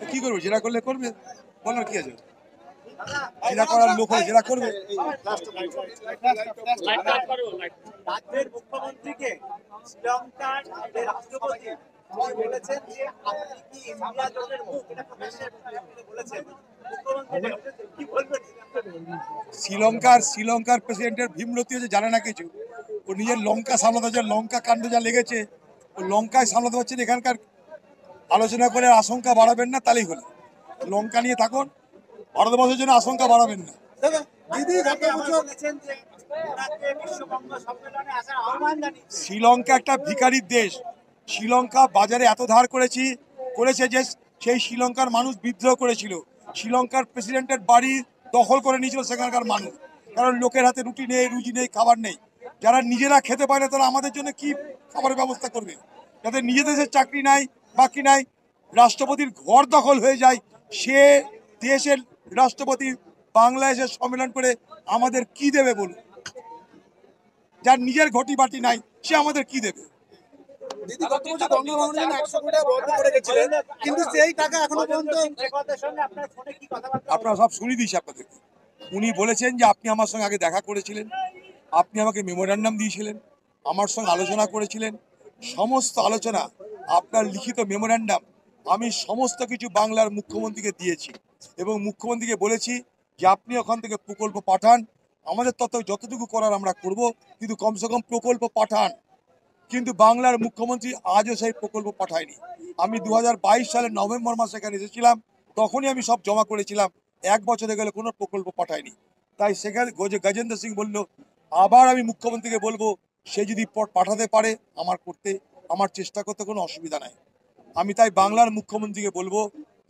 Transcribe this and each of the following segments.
কি করবে? যেটা করলে করবে? বলার কি আছে? যেটা করার লোক হয় যেটা করবে? শ্রীলঙ্কার শ্রীলঙ্কার প্রেসিডেন্টের ভীমরতি হচ্ছে জানে না কিছু। ও নিজের লঙ্কা সামলাতে হচ্ছে, লঙ্কা কাণ্ড যা লেগেছে, ও লঙ্কায় সামলাতে হচ্ছে এখানকার আলোচনা করে আশঙ্কা বাড়াবেন না তাহলেই হলো। লঙ্কা নিয়ে থাকুন ভারতবর্ষের জন্য আশঙ্কা বাড়াবেন না। শ্রীলঙ্কা একটা ভিখারির দেশ। শ্রীলঙ্কা বাজারে এত ধার করেছি করেছে যে সেই শ্রীলঙ্কার মানুষ বিদ্রোহ করেছিল। শ্রীলঙ্কার প্রেসিডেন্টের বাড়ি দখল করে নিয়েছিল সেখানকার মানুষ। কারণ লোকের হাতে রুটি নেই রুজি নেই খাবার নেই। যারা নিজেরা খেতে পারে তারা আমাদের জন্য কি খাবারের ব্যবস্থা করবে? যাদের নিজের দেশের চাকরি নাই বাকি নাই। রাষ্ট্রপতির ঘর দখল হয়ে যায়। সে দেশের রাষ্ট্রপতি বাংলাদেশের সম্মেলন করে আমাদের কি দেবে বলুন? যার নিজের ঘটি বাটি নাই সে আমাদের কি দেবে? আপনার সব শুনিয়ে দিয়েছি আপনাদেরকে। উনি বলেছেন যে আপনি আমার সঙ্গে আগে দেখা করেছিলেন। আপনি আমাকে মেমোরান্ডাম দিয়েছিলেন। আমার সঙ্গে আলোচনা করেছিলেন। সমস্ত আলোচনা আপনার লিখিত মেমোরান্ডাম আমি সমস্ত কিছু বাংলার মুখ্যমন্ত্রীকে দিয়েছি এবং মুখ্যমন্ত্রীকে বলেছি যে আপনি ওখান থেকে প্রকল্প পাঠান। আমাদের তত যতটুকু করার আমরা করব, কিন্তু কমসে কম প্রকল্প পাঠান। কিন্তু বাংলার মুখ্যমন্ত্রী আজও সেই প্রকল্প পাঠায়নি। আমি দু হাজার বাইশ সালের নভেম্বর মাসে এখানে এসেছিলাম, তখনই আমি সব জমা করেছিলাম। এক বছরে গেলে কোনো প্রকল্প পাঠায়নি। তাই সেখানে গজ- গজেন্দ্র সিং বলল, আবার আমি মুখ্যমন্ত্রীকে বলব, সে যদি পাঠাতে পারে, আমার করতে আমার চেষ্টা করতে কোনো অসুবিধা নাই। আমি তাই বাংলার মুখ্যমন্ত্রীকে বলব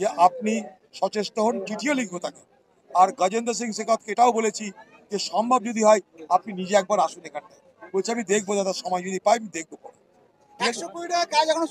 যে আপনি সচেষ্ট হন, চিঠিও লিখব তাকে। আর গজেন্দ্র সিং শেখাতকে এটাও বলেছি যে সম্ভব যদি হয়, আপনি নিজে একবার আসুন এখানটায়। বলছি আমি দেখব দাদা, সময় যদি পাই আমি দেখব? একশো কোটি টাকা কাজ এখনও